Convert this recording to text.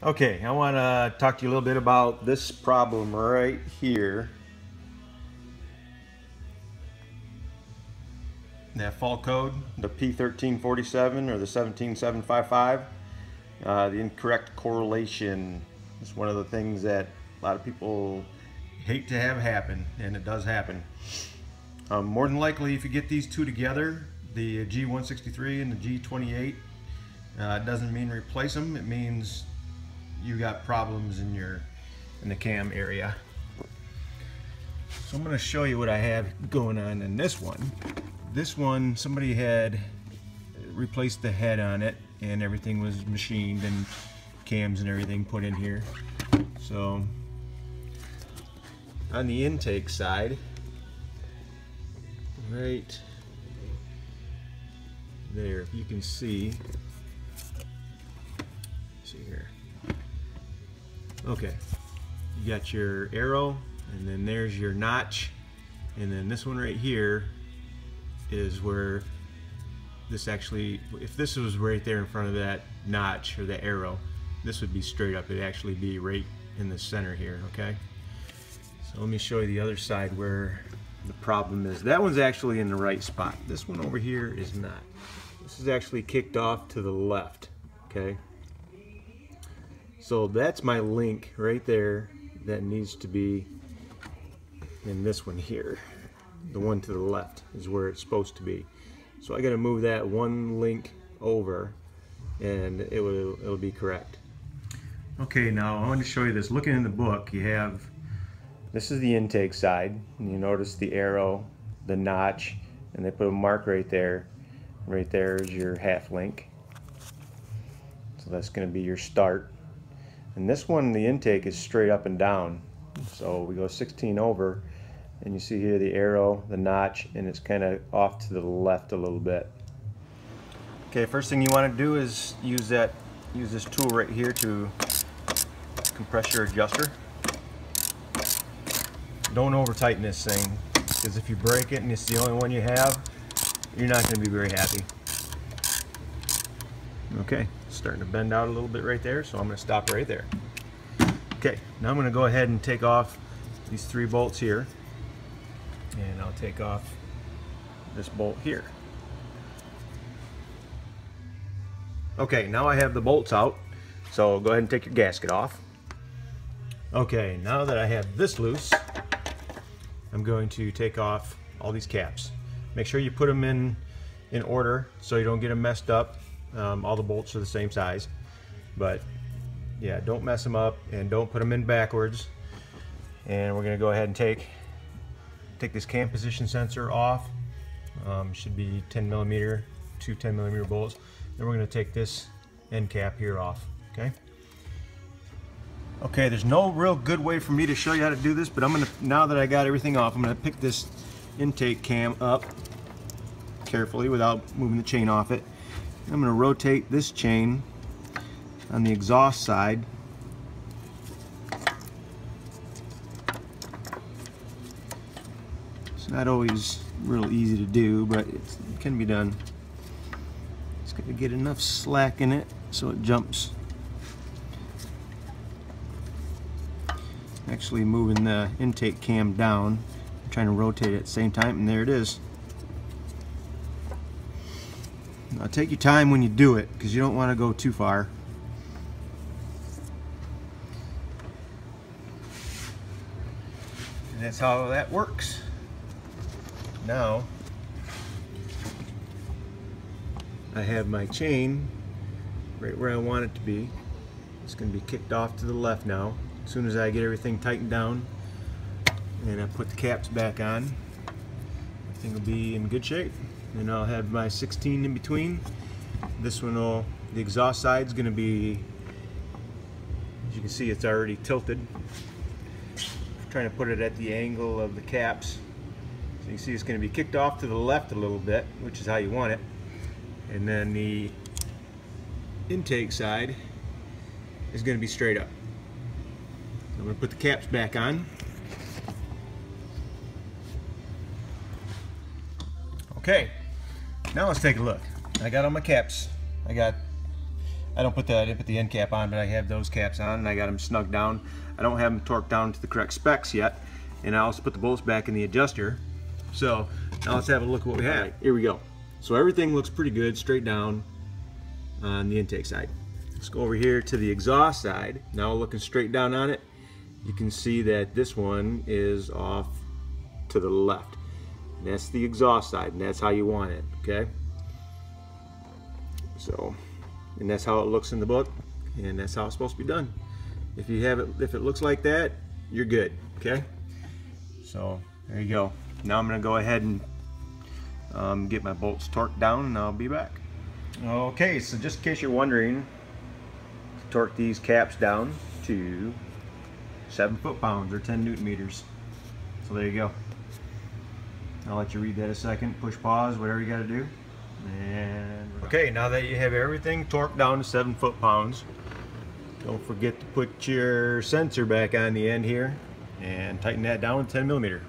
Okay, I want to talk to you a little bit about this problem right here. That fault code, the P1347 or the 17755, uh, the incorrect correlation is one of the things that a lot of people hate to have happen, and it does happen. Um, more than likely, if you get these two together, the G163 and the G28, uh, doesn't mean replace them. It means you got problems in your in the cam area. So I'm going to show you what I have going on in this one. This one, somebody had replaced the head on it and everything was machined and cams and everything put in here. So on the intake side, right there, if you can see, see here. Okay, you got your arrow, and then there's your notch, and then this one right here is where this actually, if this was right there in front of that notch or the arrow, this would be straight up. It'd actually be right in the center here, okay? So let me show you the other side where the problem is. That one's actually in the right spot. This one over here is not. This is actually kicked off to the left, okay? So that's my link right there that needs to be in this one here. The one to the left is where it's supposed to be. So I got to move that one link over and it will it'll be correct. Okay, now I want to show you this. Looking in the book, you have this is the intake side. And you notice the arrow, the notch, and they put a mark right there. Right there is your half link. So that's going to be your start. And this one, the intake is straight up and down. So we go 16 over, and you see here the arrow, the notch, and it's kind of off to the left a little bit. Okay, first thing you want to do is use that, use this tool right here to compress your adjuster. Don't over tighten this thing, because if you break it and it's the only one you have, you're not going to be very happy. Okay, starting to bend out a little bit right there, so I'm going to stop right there. Okay, now I'm going to go ahead and take off these three bolts here, and I'll take off this bolt here. Okay, now I have the bolts out, so go ahead and take your gasket off. Okay, now that I have this loose, I'm going to take off all these caps. Make sure you put them in in order so you don't get them messed up um, all the bolts are the same size, but yeah, don't mess them up and don't put them in backwards. And we're gonna go ahead and take take this cam position sensor off. Um, should be 10 millimeter, two 10 millimeter bolts. Then we're gonna take this end cap here off, okay? Okay, there's no real good way for me to show you how to do this, but I'm gonna, now that I got everything off, I'm gonna pick this intake cam up carefully without moving the chain off it. I'm going to rotate this chain on the exhaust side. It's not always real easy to do but it can be done. It's got to get enough slack in it so it jumps. Actually moving the intake cam down I'm trying to rotate it at the same time and there it is now take your time when you do it because you don't want to go too far. And that's how that works. Now I have my chain right where I want it to be. It's going to be kicked off to the left now. As soon as I get everything tightened down and I put the caps back on, everything will be in good shape and I'll have my 16 in between. This one will, the exhaust side is going to be, as you can see it's already tilted. I'm trying to put it at the angle of the caps. So you see it's going to be kicked off to the left a little bit, which is how you want it. And then the intake side is going to be straight up. I'm going to put the caps back on. Okay, now let's take a look. I got all my caps. I got I don't put the I didn't put the end cap on, but I have those caps on, and I got them snug down. I don't have them torqued down to the correct specs yet, and I also put the bolts back in the adjuster. So now let's have a look at what we have. Right, here we go. So everything looks pretty good, straight down on the intake side. Let's go over here to the exhaust side. Now looking straight down on it, you can see that this one is off to the left. And that's the exhaust side, and that's how you want it, okay? So, and that's how it looks in the book, and that's how it's supposed to be done. If you have it, if it looks like that, you're good, okay? So, there you go. Now I'm gonna go ahead and um, get my bolts torqued down, and I'll be back. Okay, so just in case you're wondering, torque these caps down to seven foot-pounds or 10 newton meters. So there you go. I'll let you read that a second. Push pause, whatever you got to do. And okay, now that you have everything torqued down to seven foot-pounds, don't forget to put your sensor back on the end here and tighten that down to 10 millimeter.